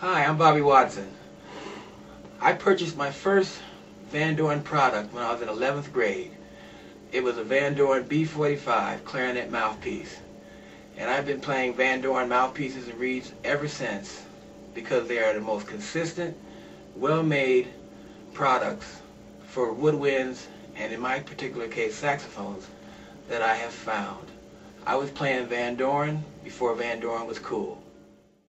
Hi, I'm Bobby Watson. I purchased my first Vandoren product when I was in 11th grade. It was a Vandoren B45 clarinet mouthpiece. And I've been playing Vandoren mouthpieces and reeds ever since because they are the most consistent, well-made products for woodwinds and in my particular case saxophones that I have found. I was playing Vandoren before Vandoren was cool.